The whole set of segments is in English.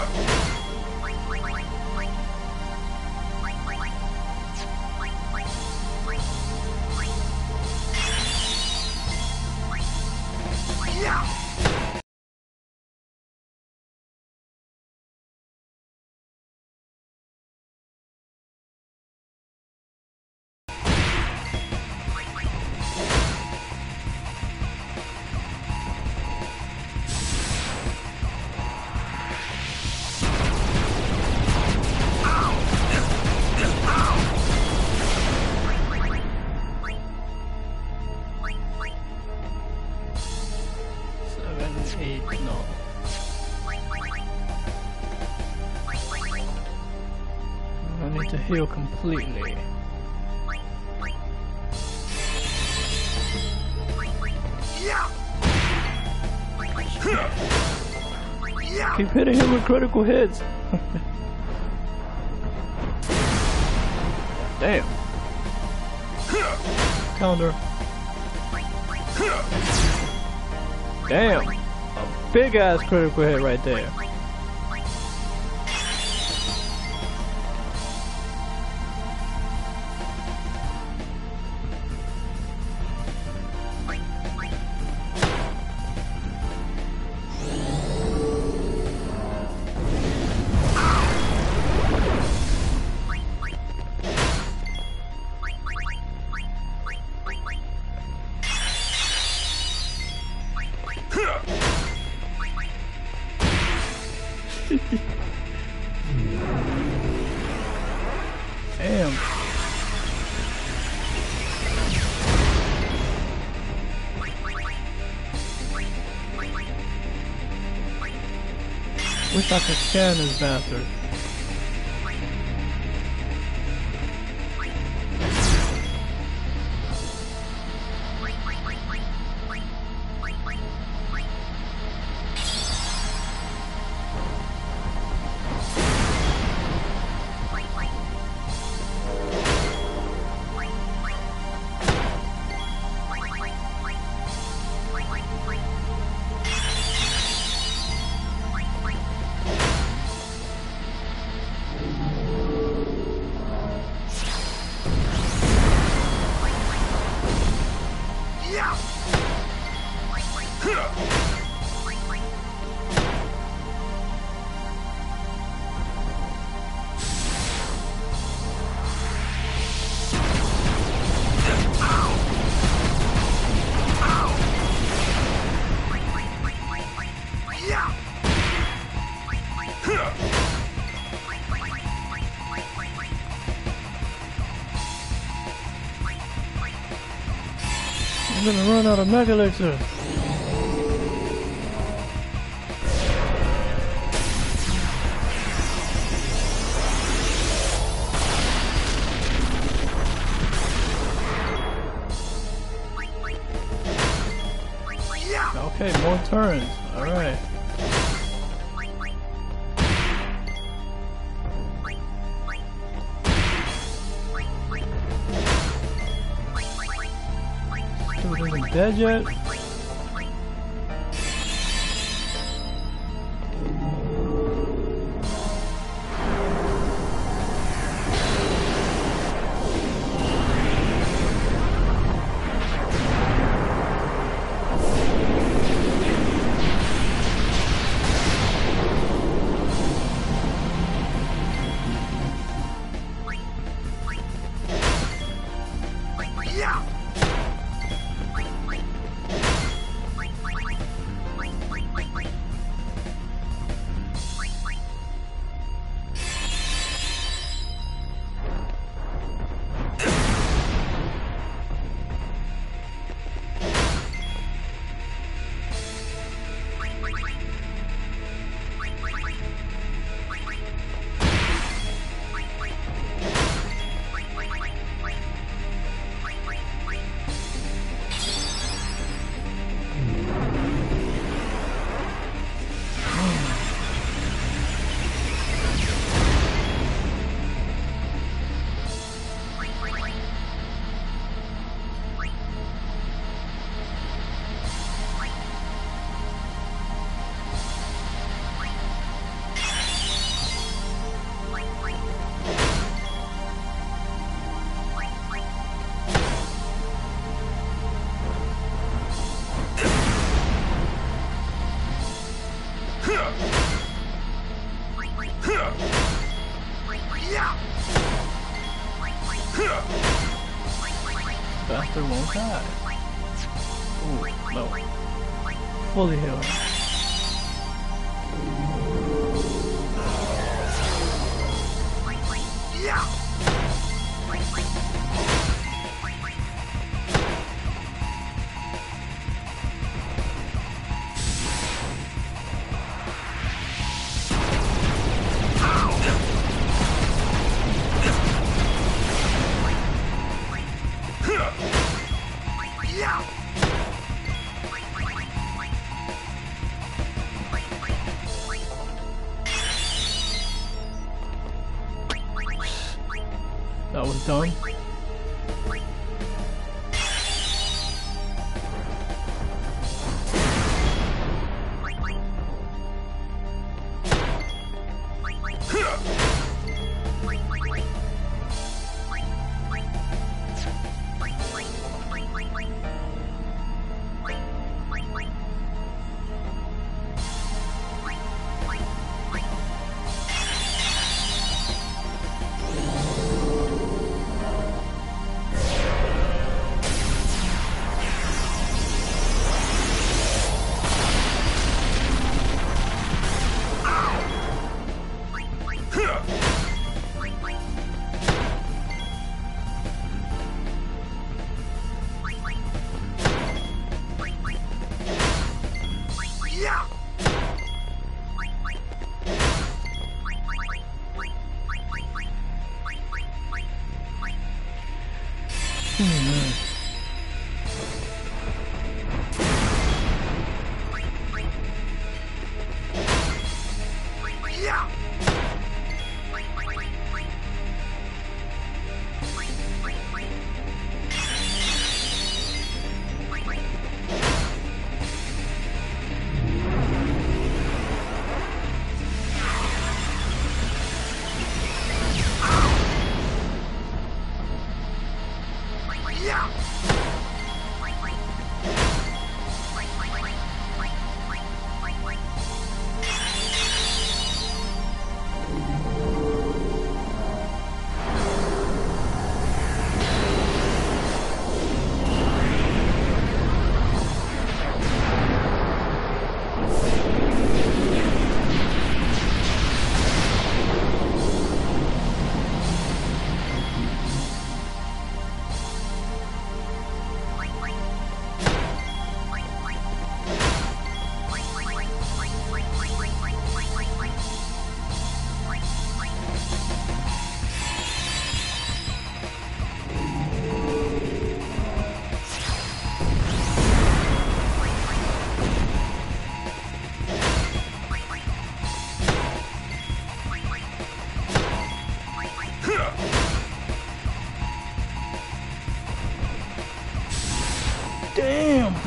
Рио. Heal completely. Keep hitting him with critical hits. Damn. Counter. Damn. A big ass critical hit right there. Damn. Wish I could scan this bastard. Yeah! I'm gonna run out of Mega Elixir. Okay, more turns. 别接。Dead won't die. Ooh, no. Fully healed. That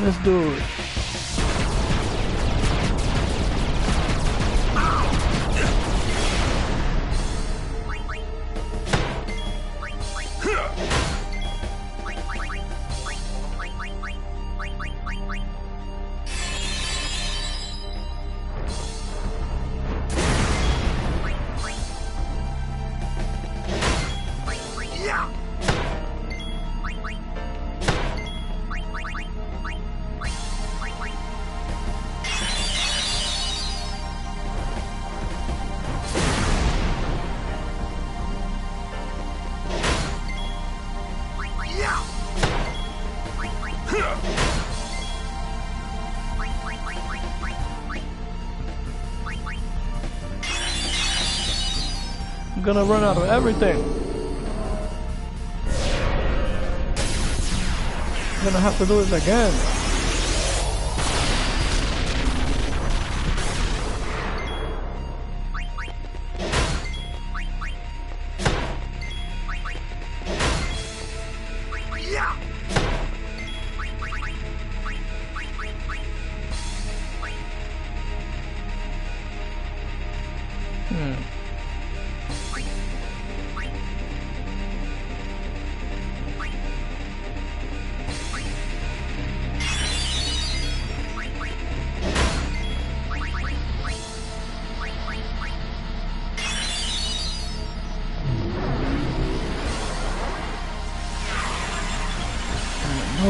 let's do it. I'm gonna run out of everything. I'm gonna have to do this again.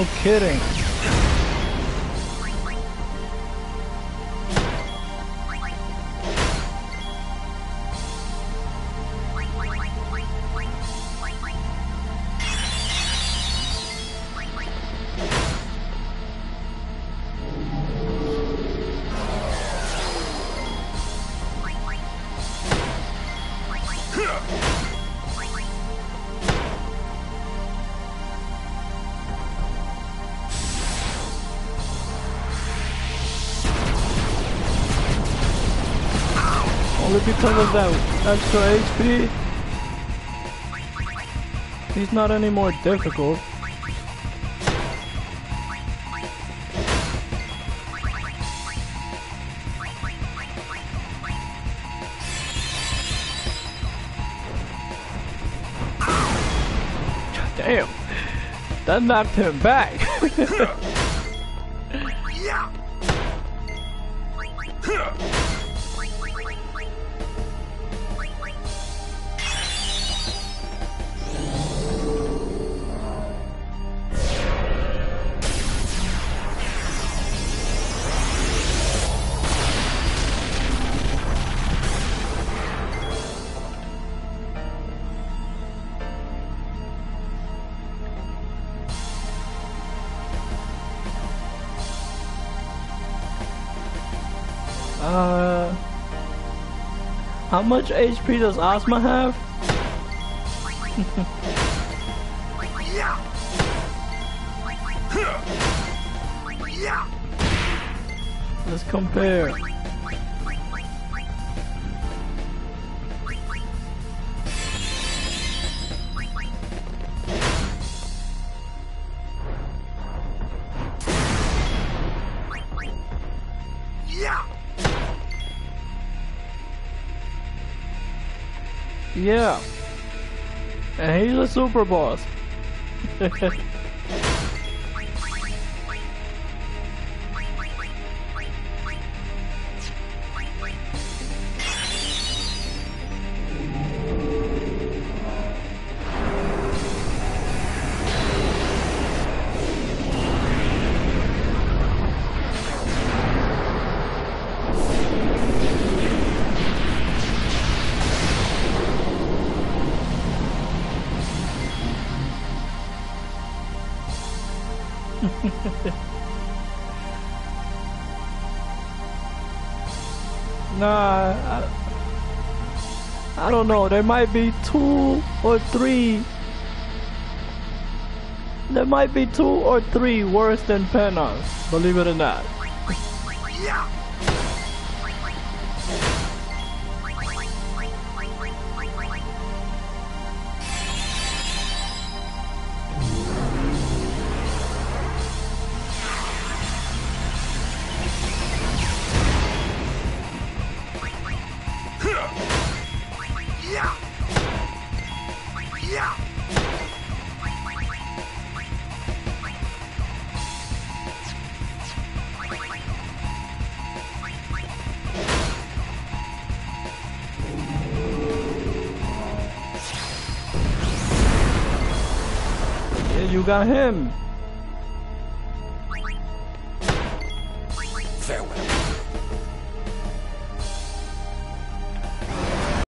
No kidding. Because of that extra HP. He's not any more difficult. Damn. That knocked him back. how much HP does Ozma have? Let's compare. Yeah. And he's a super boss. don't know. There might be two or three. There might be two or three worse than Penance, believe it or not. Got him.